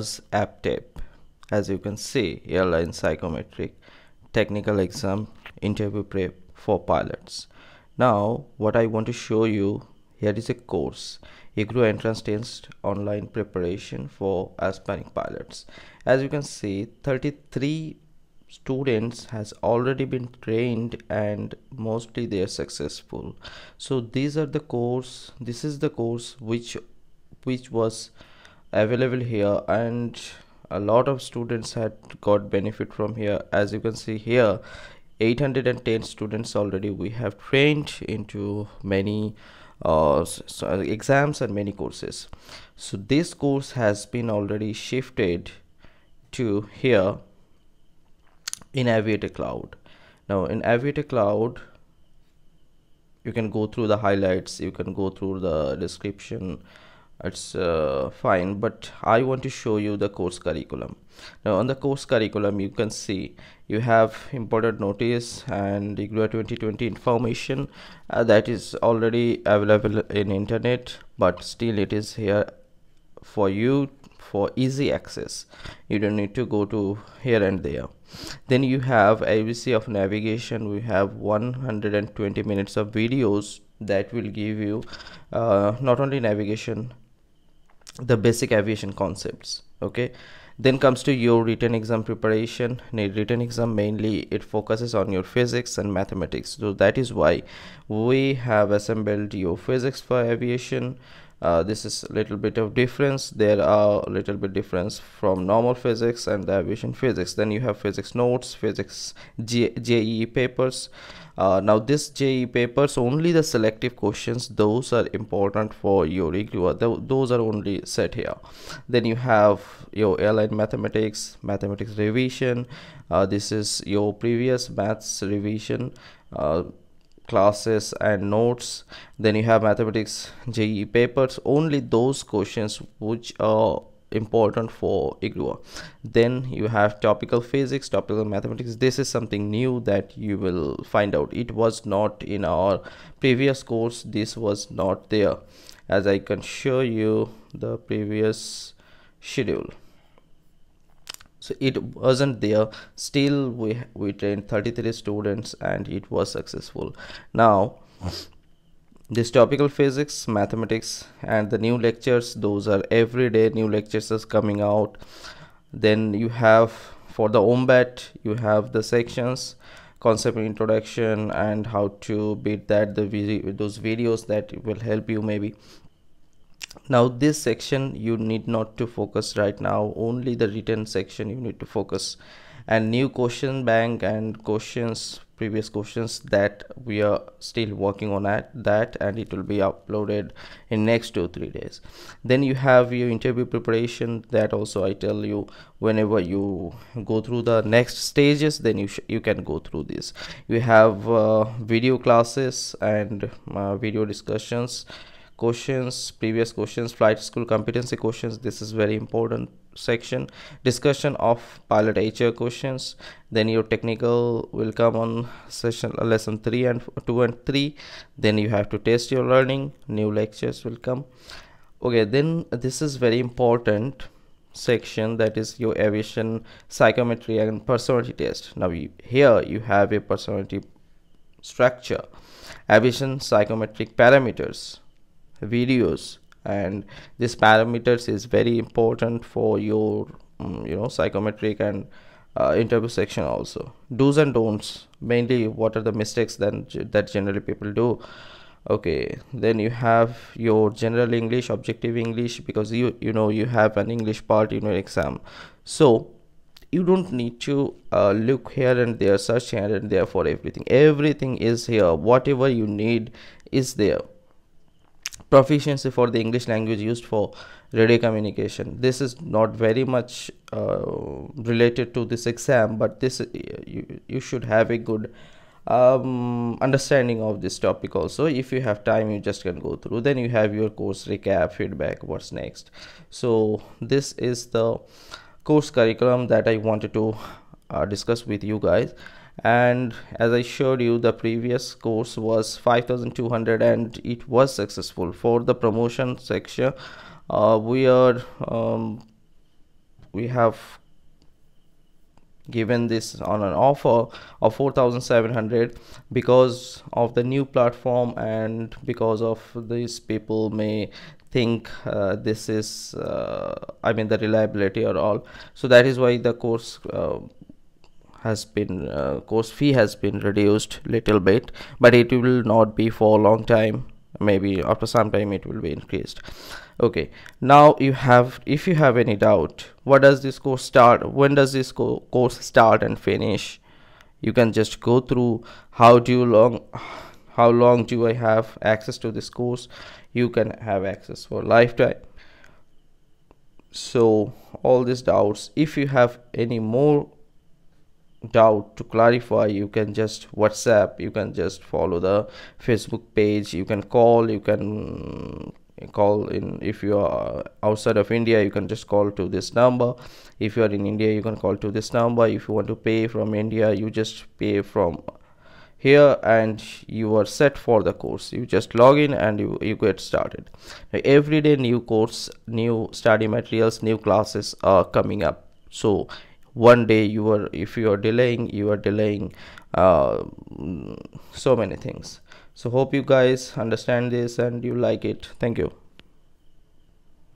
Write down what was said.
APTEP as you can see airline psychometric technical exam interview prep for pilots. Now what I want to show you here is a course. IGRUA entrance test online preparation for aspiring pilots. As you can see 33 students has already been trained and mostly they are successful. So these are the course this is the course which which was available here and a lot of students had got benefit from here. As you can see here 810 students already we have trained into many uh, so exams and many courses. So this course has been already shifted to here in aviator cloud. Now in aviator cloud you can go through the highlights you can go through the description it's uh, fine but I want to show you the course curriculum. Now on the course curriculum you can see you have important notice and IGRUA 2020 information uh, that is already available in internet but still it is here for you for easy access. You don't need to go to here and there. Then you have ABC of navigation. We have 120 minutes of videos that will give you uh, not only navigation the basic aviation concepts okay? Then comes to your written exam preparation. In written exam mainly it focuses on your physics and mathematics. So that is why we have assembled your physics for aviation uh, this is a little bit of difference. There are a little bit difference from normal physics and the aviation physics. Then you have physics notes physics JEE papers. Uh, now this JEE papers only the selective questions those are important for your IGRUA Th those are only set here. Then you have your airline mathematics mathematics revision. Uh, this is your previous maths revision. Uh, classes and notes. Then you have mathematics JEE papers only those questions which are important for IGRUA then you have topical physics topical mathematics. This is something new that you will find out. It was not in our previous course. This was not there. As I can show you the previous schedule so it wasn't there. Still we we trained 33 students and it was successful. Now this topical physics mathematics and the new lectures those are every day new lectures is coming out. Then you have for the OMBAT you have the sections concept introduction and how to beat that the those videos that will help you maybe now this section you need not to focus right now. Only the written section you need to focus. And new question bank and questions previous questions that we are still working on at that and it will be uploaded in next two three days. Then you have your interview preparation that also i tell you whenever you go through the next stages then you you can go through this. You have uh, video classes and uh, video discussions questions previous questions flight school competency questions this is very important section. Discussion of pilot HR questions. Then your technical will come on session uh, lesson 3 and 2 and 3 then you have to test your learning. New lectures will come. Okay then this is very important section that is your aviation psychometry and personality test. Now you, here you have a personality structure. Aviation psychometric parameters videos. And this parameters is very important for your um, you know psychometric and uh, interview section also. Do's and don'ts. Mainly what are the mistakes then that generally people do? Okay then you have your general english objective english because you you know you have an english part in your exam. So you don't need to uh, look here and there search here and there for everything. Everything is here. Whatever you need is there proficiency for the english language used for radio communication. This is not very much uh, related to this exam but this you, you should have a good um, understanding of this topic also. If you have time you just can go through. Then you have your course recap feedback what's next. So this is the course curriculum that i wanted to uh, discuss with you guys and as I showed you the previous course was 5200 and it was successful. For the promotion section uh, we are um, we have given this on an offer of 4700 because of the new platform and because of these people may think uh, this is uh, i mean the reliability or all. So that is why the course uh, has been uh, course fee has been reduced little bit but it will not be for a long time. Maybe after some time it will be increased. Okay now you have if you have any doubt what does this course start when does this co course start and finish? You can just go through how do you long how long do i have access to this course? You can have access for lifetime. So all these doubts if you have any more doubt. To clarify you can just whatsapp you can just follow the facebook page you can call you can call in if you are outside of india you can just call to this number. If you are in india you can call to this number. If you want to pay from india you just pay from here and you are set for the course. You just log in and you, you get started. Every day new course new study materials new classes are coming up. So one day you are if you are delaying you are delaying uh, so many things. So hope you guys understand this and you like it. Thank you